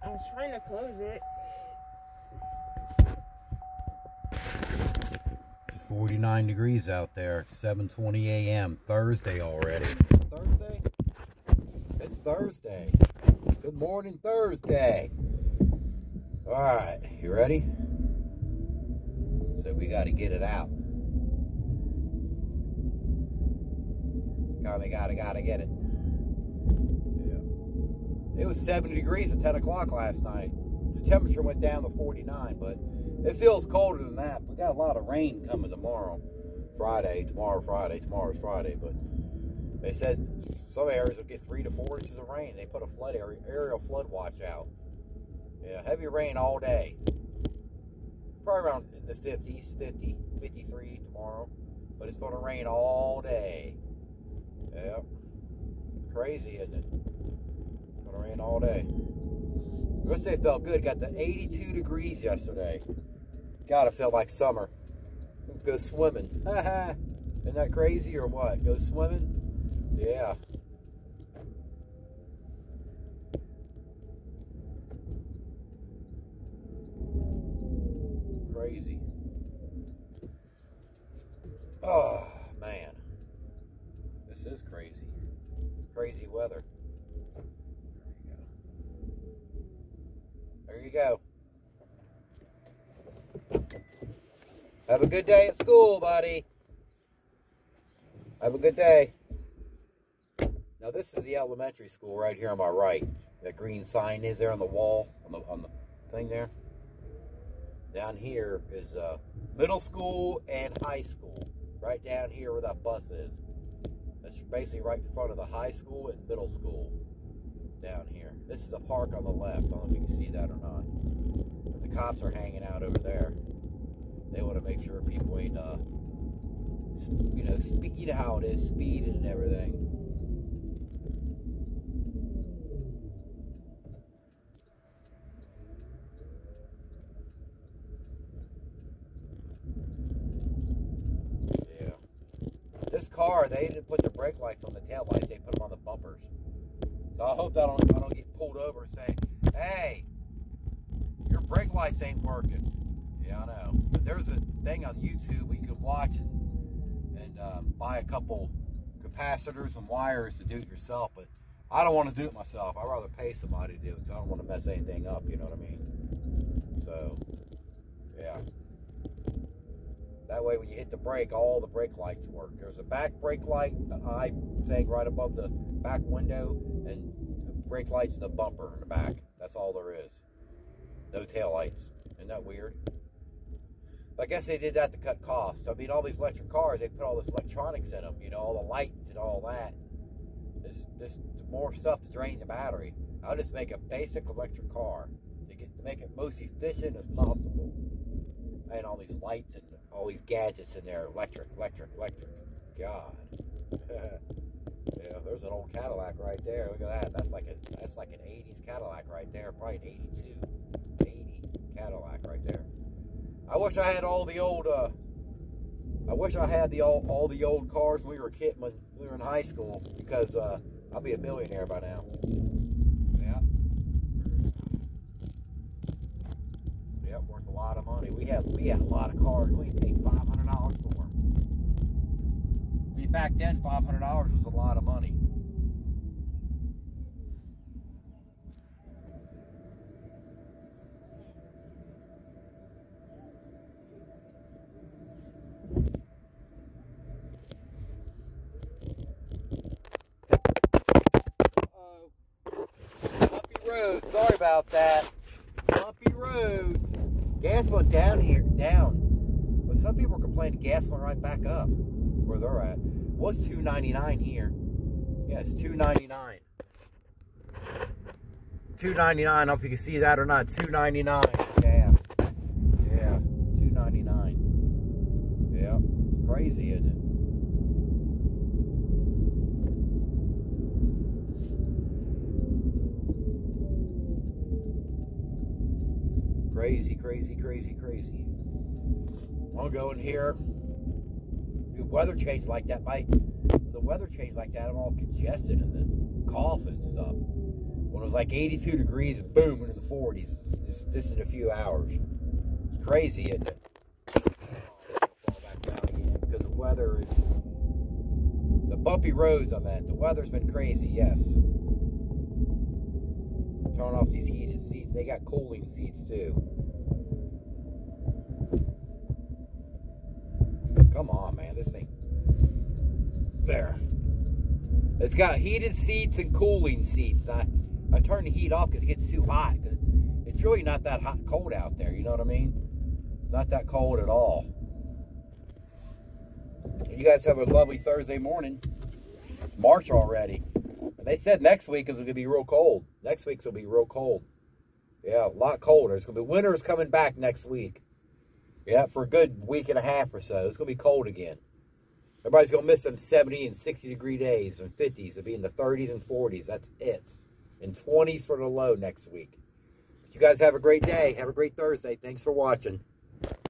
I was trying to close it. 49 degrees out there. 7:20 a.m. Thursday already. Thursday? It's Thursday. Good morning, Thursday. All right, you ready? So we got to get it out. Gotta, gotta, gotta get it. Yeah. It was 70 degrees at 10 o'clock last night. The temperature went down to 49, but it feels colder than that. We got a lot of rain coming tomorrow. Friday, tomorrow, Friday, tomorrow's Friday, but they said some areas will get three to four inches of rain. They put a flood area, aerial flood watch out. Yeah, heavy rain all day. Probably around in the 50s, 50, 53 tomorrow. But it's going to rain all day. Yep. Crazy, isn't it? All day. Yesterday felt good. Got to 82 degrees yesterday. Gotta feel like summer. Go swimming. Isn't that crazy or what? Go swimming? Yeah. Crazy. Oh, man. This is crazy. Crazy weather. There you go. Have a good day at school, buddy. Have a good day. Now this is the elementary school right here on my right. That green sign is there on the wall, on the on the thing there. Down here is uh, middle school and high school. Right down here where that bus is. That's basically right in front of the high school and middle school. Down here. This is the park on the left. I don't know if you can see that or not. But the cops are hanging out over there. They want to make sure people ain't, uh, you know, speed. How it is, speeding and everything. Yeah. This car, they didn't put the brake lights on the tail lights. They put them on the bumpers. So I hope that I don't, I don't get pulled over and say, "Hey, your brake lights ain't working." Yeah, I know. But there's a thing on YouTube where you can watch and and um, buy a couple capacitors and wires to do it yourself. But I don't want to do it myself. I'd rather pay somebody to do it. So I don't want to mess anything up. You know what I mean? So yeah. That way, when you hit the brake, all the brake lights work. There's a back brake light, an eye thing right above the back window, and brake lights in the bumper in the back. That's all there is. No tail lights. Isn't that weird? I guess they did that to cut costs. I mean, all these electric cars, they put all this electronics in them, you know, all the lights and all that. There's just more stuff to drain the battery. I'll just make a basic electric car to, get, to make it most efficient as possible. And all these lights and all these gadgets in there, electric, electric, electric. God. yeah, there's an old Cadillac right there. Look at that. That's like a that's like an 80s Cadillac right there. Probably an 82, 80 Cadillac right there. I wish I had all the old. Uh, I wish I had the all, all the old cars when we were kid when we were in high school because uh, I'll be a millionaire by now. Yeah. Yep, worth a lot of money. We had we had a lot of cars. We paid five hundred dollars for them. I mean, back then, five hundred dollars was a lot of money. Road. Sorry about that. Gas went down here, down. But some people are complaining gas went right back up where they're at. What's ninety nine here? Yeah, it's two ninety nine. Two ninety nine. I don't know if you can see that or not. Two ninety nine gas. Yeah, two ninety nine. Yeah, crazy, isn't it? Crazy, crazy, crazy, crazy. I'll go in here. The weather change like that, my the weather changed like that, I'm all congested and the cough and stuff. When it was like 82 degrees and boom into the 40s just, just in a few hours. It's crazy, isn't it? Fall back down again because the weather is the bumpy roads. I meant the weather's been crazy. Yes. Turn off these heated seats. They got cooling seats too. Come on, man. This thing. There. It's got heated seats and cooling seats. I, I turn the heat off because it gets too hot. It's really not that hot cold out there. You know what I mean? Not that cold at all. You guys have a lovely Thursday morning. March already. They said next week is going to be real cold. Next week's will be real cold. Yeah, a lot colder. It's going to be winter is coming back next week. Yeah, for a good week and a half or so. It's going to be cold again. Everybody's going to miss some 70 and 60 degree days and 50s. It'll be in the 30s and 40s. That's it. And 20s for the low next week. But you guys have a great day. Have a great Thursday. Thanks for watching.